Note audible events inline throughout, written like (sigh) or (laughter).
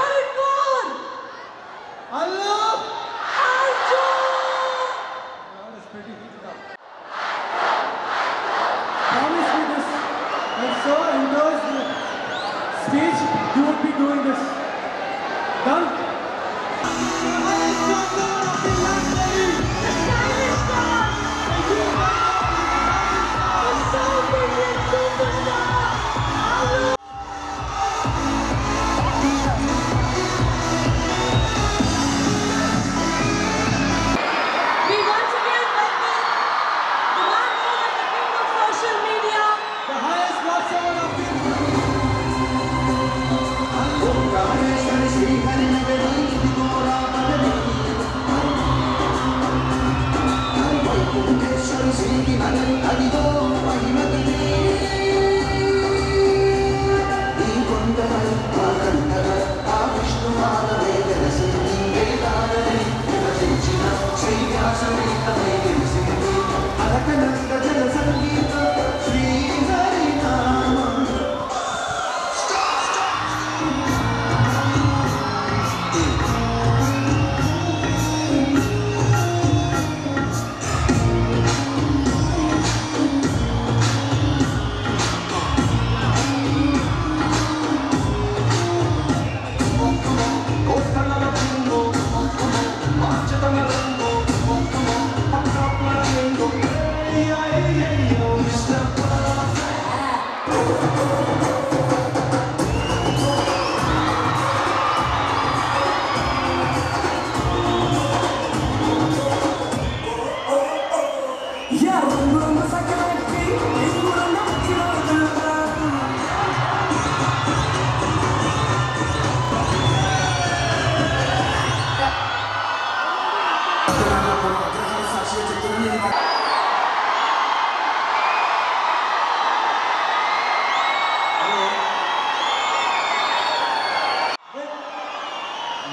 Let's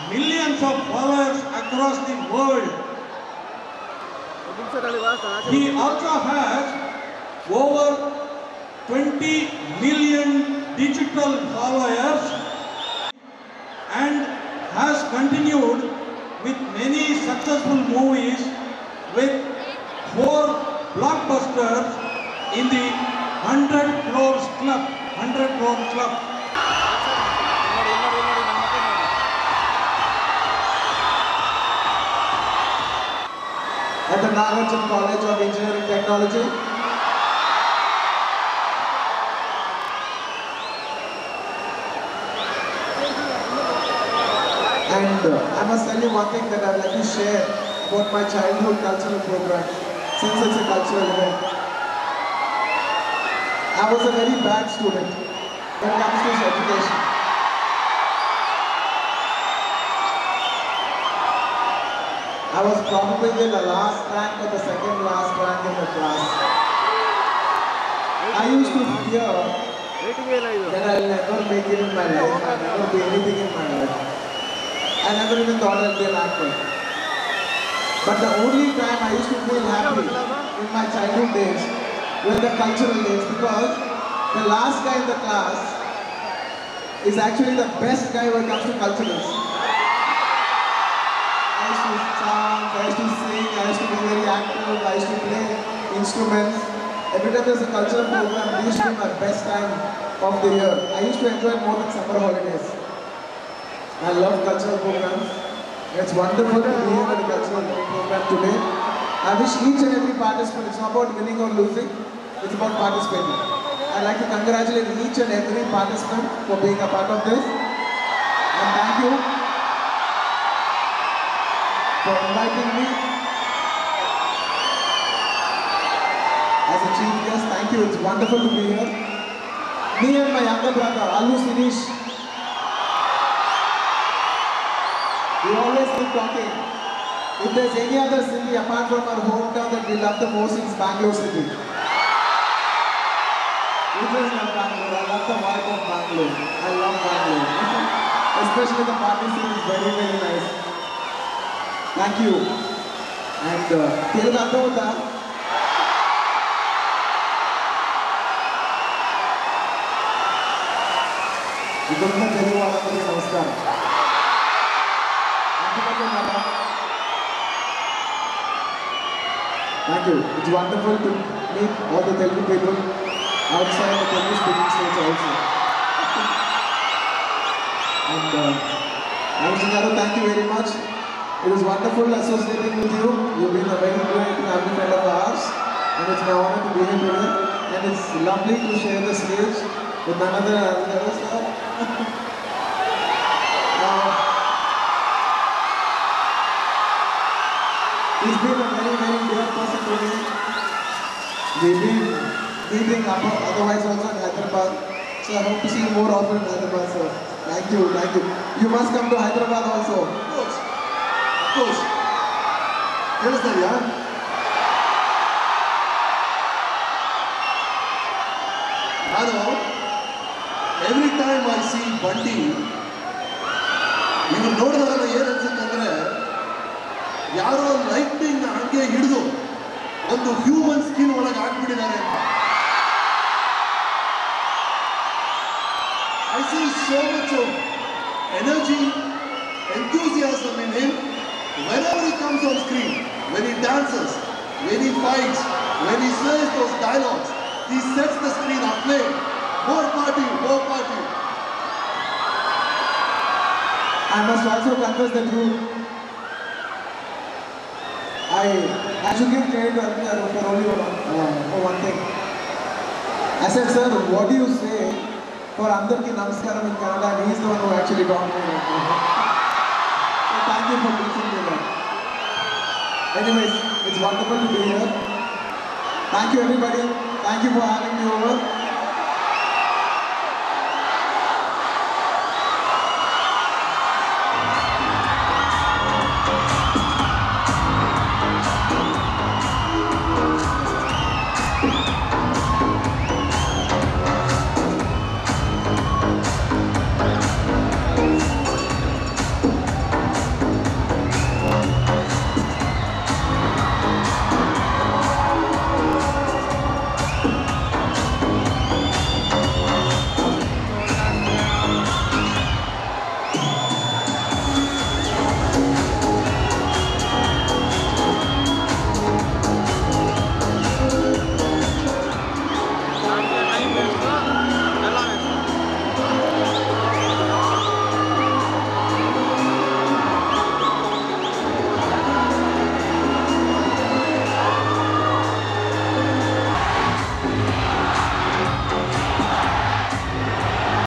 millions of followers across the world. He also has over 20 million digital followers and has continued with many successful movies with four blockbusters in the 100 crores club. 100 crore club. At the Nagarjun College of Engineering Technology. And uh, I must tell you one thing that I'd like to share about my childhood cultural program, since it's a cultural event. I was a very bad student when it comes to education. I was probably the last rank or the second last rank in the class. I used to fear that I'll never make it in my life, I'll never do anything in my life. I never even thought I'd be an actor. But the only time I used to feel happy in my childhood days were the cultural days because the last guy in the class is actually the best guy when it comes to culturals. I used to sing, I used to be very active, I used to play instruments. Every time there's a cultural program, it used to be my best time of the year. I used to enjoy more than summer holidays. I love cultural programs. It's wonderful to be here at the cultural program today. I wish each and every participant, it's not about winning or losing, it's about participating. I'd like to congratulate each and every participant for being a part of this. And thank you inviting me as a chief guest. Thank you. It's wonderful to be here. Me and my younger brother, Allu Sirish, we always keep talking. If there's any other city apart from our hometown that we love the most, it's Bangalore city. We just love Bangalore. I love the vibe of Bangalore. I love Bangalore. (laughs) especially the party scene is very, very nice. Thank you. And तेरे दांतों को दांत ಇಬ್ಬರನ್ನ ತೆರೆಯುವಾಗಲೇ ನಮಸ್ಕಾರ Thank you. It's wonderful to meet all the Telugu people outside the Telugu speaking states also. and uh, thank you very much. It was wonderful associating with you. You've been a very great family friend of ours. And it's my honor to be here today. And it's lovely to share the stage with none other. Uh, He's been a very, very dear person to me. We've been meeting otherwise also in Hyderabad. So I hope to see you more often in Hyderabad, sir. Thank you, thank you. You must come to Hyderabad also. alkış. Hızlı ya. ನಾನು every time I see ಬಂಡಿ ಇವ್ರು ನೋಡಿದಾಗ ಏನು ಅನ್ಸುತ್ತಂದ್ರೆ ಯಾರೋ lightning ಹಂಗೆ ಹಿಡಿದು ಒಂದು human skin ಒಳಗೆ ಹಾಕ್ಬಿಟ್ಟಿದ್ದಾರೆ ಅಂತ I see so much energy enthusiasm in him whenever he comes on screen, when he dances, when he fights, when he says those dialogues, he sets the screen aflame. More party, more party. I must also confess that you. I, I should give credit to Garu for only one, uh, for one thing. I said, sir, what do you say for Andarki Namaskaram in Kannada? And he's the one who actually taught me. Thank you for. Anyways, it's wonderful to be here. Thank you, everybody. Thank you for having.